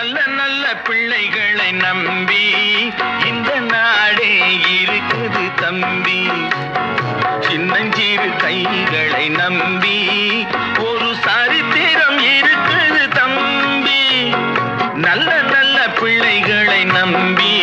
நல்ல நல்ல பிள்ளைகளை நம்பி இந்த நாடே இருக்குது தம்பி. சின்னஞ்சிறு கைகளை நம்பி ஒரு சரித்திரம் இருக்குது தம்பி. நல்ல நல்ல பிள்ளைகளை நம்பி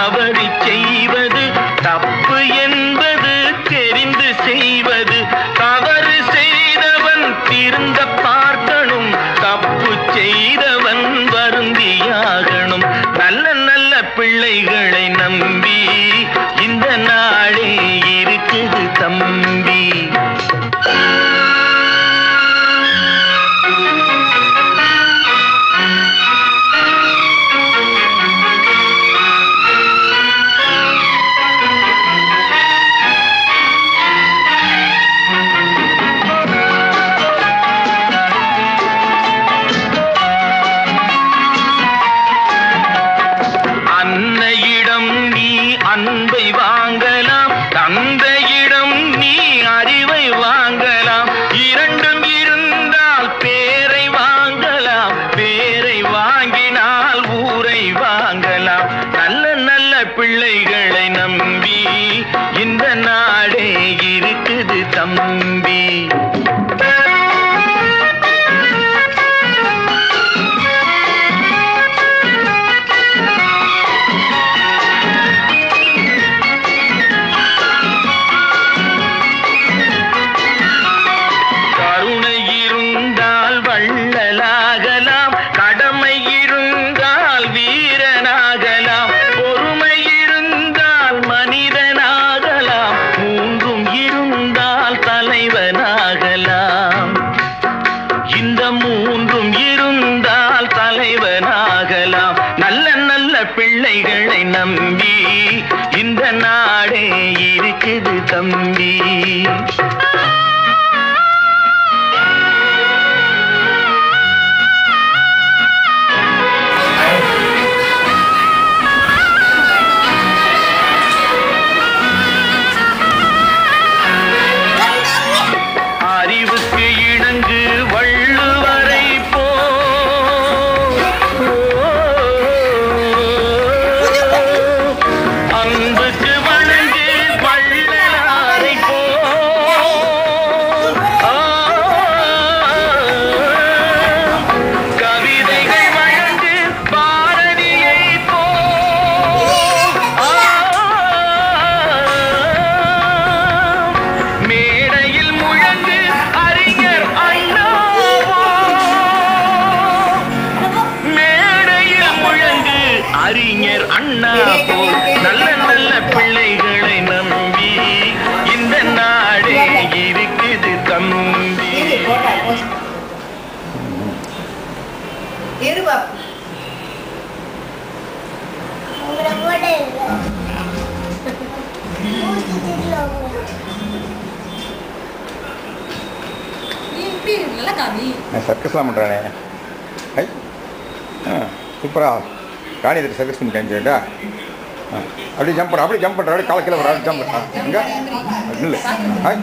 தவறி செய்வ நல்ல நல்ல பிள்ளைகளை நம்பி இந்த நாடே இருக்குது தம்பி. மூன்றும் இருந்தால் தலைவனாகலாம். நல்ல நல்ல பிள்ளைகளை நம்பி இந்த நாடே இருக்குது தம்பி. நான் சர்க்கஸ்லாம் பண்ணுறானே ஐ ஆ சூப்பரா ராணி இதில் சர்க்கஸ் பண்ணி காமிச்சேட்டா ஆ அப்படியே ஜம்ப் பண்ண அப்படியே ஜம்ப் பண்ணுற அப்படியே கால கீழே வர அப்படியே ஜம்ப் பண்ண எங்கே? இல்லை. ஹாய்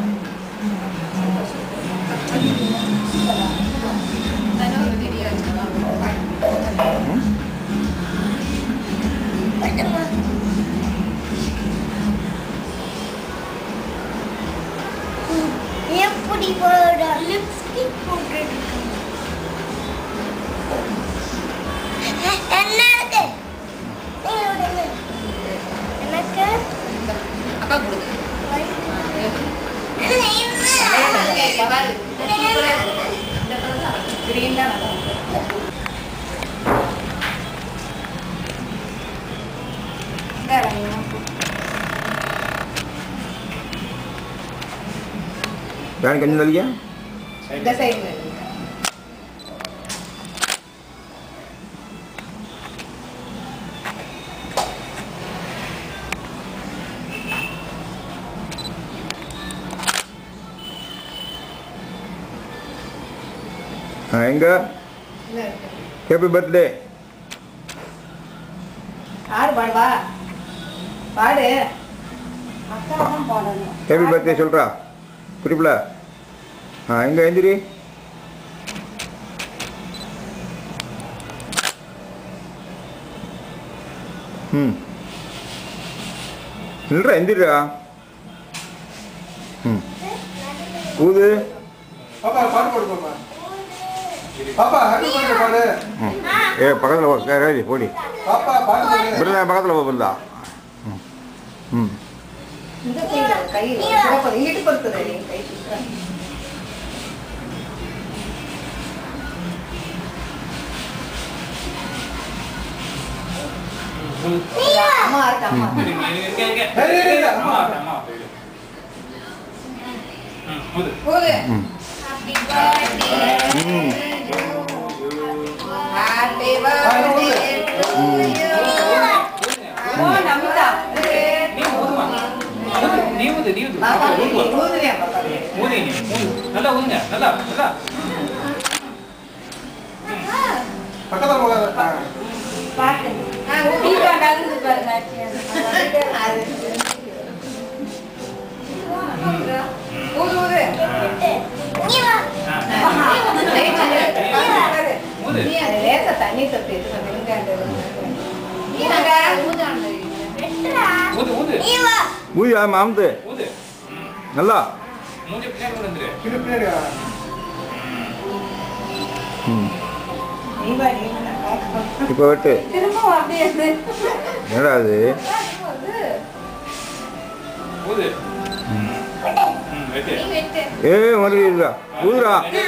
எப்படி போட லிப்ஸ்டிக் போட்டு என்ன இருக்கு நீங்க விடுங்க. எனக்கு அக்கா கொடுங்க கிரீன் தான் நல்லா இருக்கு. வேற என்ன? the same level. Anger. Happy birthday. ஆர் பாடுவா பாடு ஹேப்பி பர்த்டே சொல்றா புரியுங்களா ஆ எங்க எந்திரி ம். நில்றா எந்திரிடா. ம். ஊது. பாப்பா பாட்டு போடு பாப்பா. பாப்பா ஹாப்பி பர்த்டே பாடு. ம். ஏ பக்கத்தில் ரேடி போடி. பாப்பா பாட்டு போடு. பிறந்தா பக்கத்தில் பிறந்தா ம். ம். இந்த சைடு கை சிவப்பு இங்கிட்டு பொறுத்துது நீ கை. அம்மா இருக்கு அம்மா ஏய், ஏய், ஏய், அம்மா. ம் ம் ஹாப்பி பர்த்டே டு யூ ஓ நமிதா நீ பாப்பா நல்லா நல்லா நல்லா பக்கத்துல போகாத பாட்டு தண்ணி தொட்டு ஊது ஊது நல்லா நீ இப்போ வெட்டு. திரும்ப அப்படியே இரு. என்னடா அது? ஏ மறுபடியும் இருக்கா ஊதுடா. கையை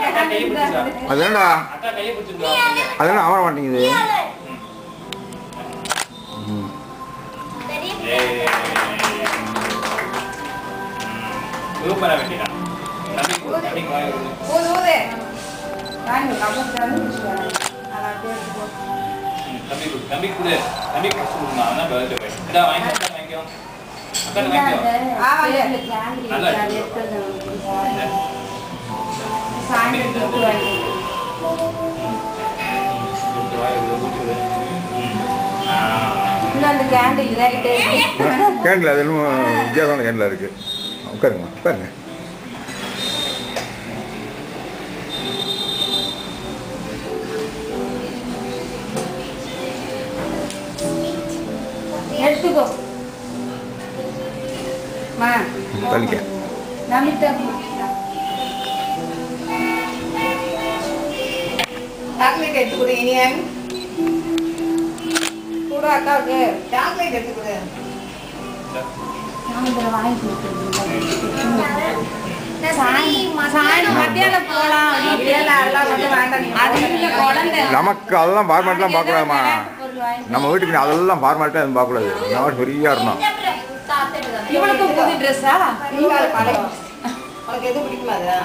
அக்கா கையை பிடிச்சிடா அது என்னடா அக்கா கையை பிடிச்சிருந்தா. அது என்ன அமர மாட்டேங்குது? ஊது ஊது. தம்பி கொடு தம்பி கொடு தம்பி ஃபர்ஸ்ட் அவன் தான் பர்த்டே பாய் இதா வாங்கிக்கோ அக்கா வாங்கிக்கோ நல்லா கேண்டில் அது இன்னும் வித்தியாசமான கேண்டில் இருக்கு. உட்காருங்க உட்காருங்க. தள்ளிக்க. சாக்லேட் எடுத்து கொடு இனியன். கூட அக்காவுக்கு சாக்லேட் எடுத்து கொடு. மத்தியானம் போலாம் அது இல்ல குழந்தை. நமக்கு அதெல்லாம் ஃபார்மேட்லாம் பார்க்கக்கூடாதுமா நம்ம வீட்டுக்கு அதெல்லாம் ஃபார்மேட்டாக எதுவும் பார்க்கக்கூடாது. நம்ம ஃப்ரீயாக இருந்தோம். இவளுக்கு புது ட்ரெஸ்ஸா உனக்கு எது பிடிக்குமா அது?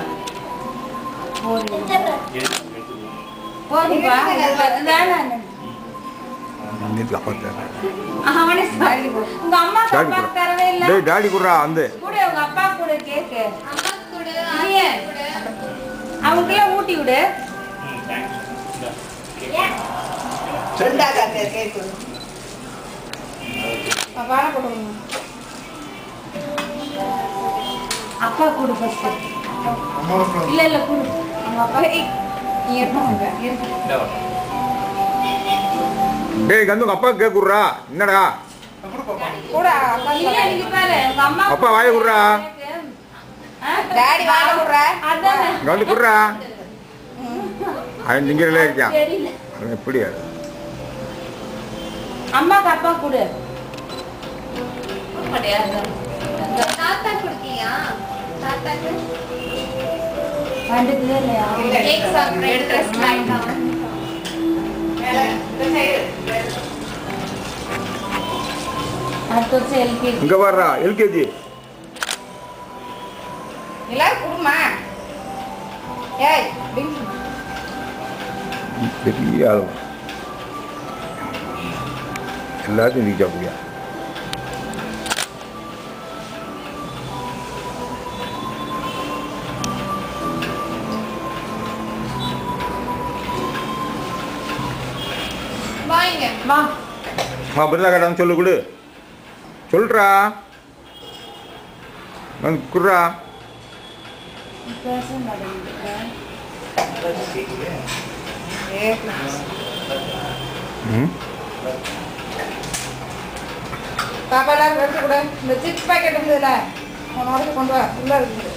போதும்பா. வேணாம் நேற்று அப்பா தரேன் அவனே சாரி உங்க அம்மா டாடி அப்பா கொடு ஃபர்ஸ்ட் இல்ல இல்ல கொடு. அவங்க அப்பா ஏய், நீ வா. டேய் கந்து உங்க அப்பா கேக் குடுறா. என்னடா? கொடு பாப்பா கூட அப்பா. இல்ல நீங்க பாரு. உங்க அம்மா அப்பா வாயை குடுறா. டாடி அதான். இங்க வந்து குடுறா. அவன் திங்கிறலே இருக்கான். தெரியல. அவன் எப்படி அது? அம்மாக்கு அப்பா கொடு. தாத்தா கொடுத்தியா தாத்தாக்கு வந்துட்டு இல்லையா கேக் சாப்பிட்றேன் ட்ரெஸ் அடுத்த வருஷம் எல்கேஜி இங்க வர்றா எல்கேஜி எல்லாரும் குடுமா ஏய் பெரிய ஆளு எல்லாத்தையும் நீக்க முடியா மா பிருந்தா கடை சொல்லு கொடு. சொல்றா. வந்து குர்ரா பாப்பா எல்லாரும் எடுத்து கொடு. இந்த சிப்ஸ் பாக்கெட் இருந்ததுல. உன்னோட கொண்டு வா. உள்ள இருக்குது